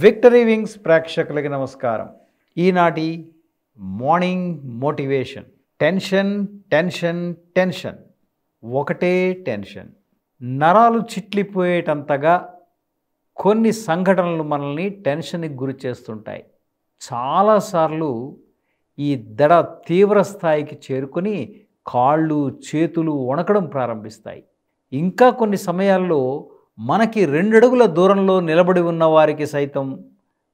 Victory wings ప్రేక్షకులకి నమస్కారం. ఈనాటి morning motivation. Tension tension tension. ఒకటే టెన్షన్. నరాలు చిట్లిపోయేటంతగా కొన్ని సంఘటనలు మనల్ని టెన్షన్కి గురి చేస్తుంటాయి. చాలాసార్లు ఈ దడ తీవ్ర స్థాయికి చేరుకొని కాళ్ళు చేతులు వణకడం ప్రారంభిస్తాయి. ఇంకా కొన్ని సమయాల్లో మనకి రెండడుగుల దూరంలో నిలబడి ఉన్న వారికి సైతం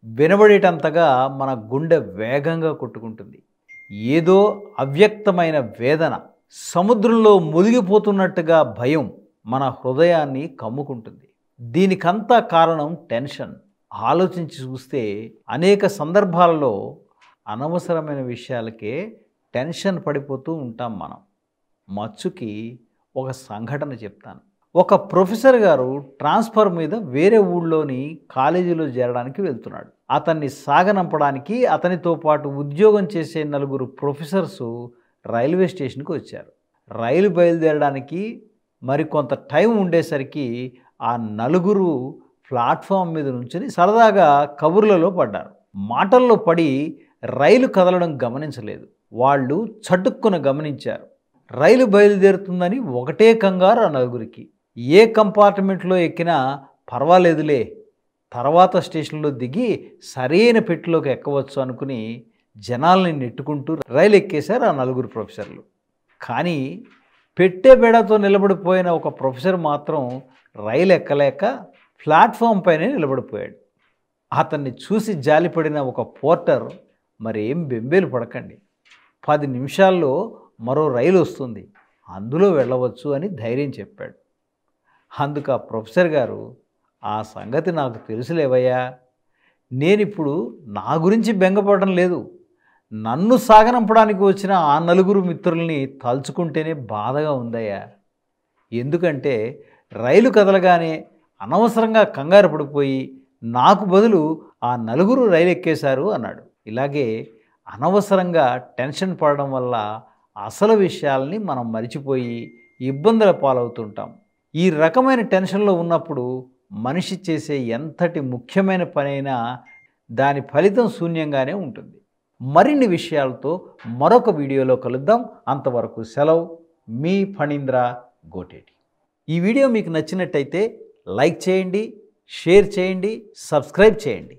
వినబడేటంతగా మన గుండె వేగంగా కొట్టుకుంటుంది. ఏదో అవ్యక్తమైన వేదన సముద్రంలో మునిగిపోతున్నట్టుగా భయం మన హృదయాన్ని కమ్ముకుంటుంది. దీనికంతా కారణం టెన్షన్. ఆలోచించి చూస్తే అనేక సందర్భాలలో అనవసరమైన విషయాలకే టెన్షన్ పడిపోతూ ఉంటాం మనం. మచ్చుకి ఒక సంఘటన చెప్తాను. ఒక ప్రొఫెసర్ గారు ట్రాన్స్ఫర్ మీద వేరే ఊళ్ళోని కాలేజీలో చేరడానికి వెళ్తున్నాడు. అతన్ని సాగనంపడానికి అతనితో పాటు ఉద్యోగం చేసే నలుగురు ప్రొఫెసర్సు రైల్వే స్టేషన్కి వచ్చారు. రైలు బయలుదేరడానికి మరికొంత టైం ఉండేసరికి ఆ నలుగురు ప్లాట్ఫామ్ మీద నుంచి సరదాగా కబుర్లలో పడ్డారు. మాటల్లో పడి రైలు కదలడం గమనించలేదు. వాళ్ళు చటుక్కున గమనించారు. రైలు బయలుదేరుతుందని ఒకటే కంగారు ఆ నలుగురికి. ఏ కంపార్ట్మెంట్లో ఎక్కినా పర్వాలేదులే. తర్వాత స్టేషన్లో దిగి సరైన పెట్టిలోకి ఎక్కవచ్చు అనుకుని జనాల్ని నెట్టుకుంటూ రైలు ఎక్కేశారు ఆ నలుగురు ప్రొఫెసర్లు. కానీ పెట్టే బేడతో నిలబడిపోయిన ఒక ప్రొఫెసర్ మాత్రం రైలు ఎక్కలేక ప్లాట్ఫామ్ పైనే నిలబడిపోయాడు. అతన్ని చూసి జాలిపడిన ఒక పోర్టర్ మరేం బెంబేలు పడకండి. పది నిమిషాల్లో మరో రైలు వస్తుంది. అందులో వెళ్ళవచ్చు అని ధైర్యం చెప్పాడు. అందుకు ఆ ప్రొఫెసర్ గారు ఆ సంగతి నాకు తెలుసులేవయ్యా. నేనిప్పుడు నా గురించి బెంగపడడం లేదు. నన్ను సాగనంపడానికి వచ్చిన ఆ నలుగురు మిత్రుల్ని తలుచుకుంటేనే బాధగా ఉందయ్యా. ఎందుకంటే రైలు కదలగానే అనవసరంగా కంగారు పడిపోయి నాకు బదులు ఆ నలుగురు రైలు ఎక్కేశారు అన్నాడు. ఇలాగే అనవసరంగా టెన్షన్ పడడం వల్ల అసలు విషయాల్ని మనం మరిచిపోయి ఇబ్బందుల పాలవుతుంటాం. ఈ రకమైన టెన్షన్లో ఉన్నప్పుడు మనిషి చేసే ఎంతటి ముఖ్యమైన పనైనా దాని ఫలితం శూన్యంగానే ఉంటుంది. మరిన్ని విషయాలతో మరొక వీడియోలో కలుద్దాం. అంతవరకు సెలవు. మీ ఫణీంద్ర గోటేటి. ఈ వీడియో మీకు నచ్చినట్టయితే లైక్ చేయండి షేర్ చేయండి సబ్స్క్రైబ్ చేయండి.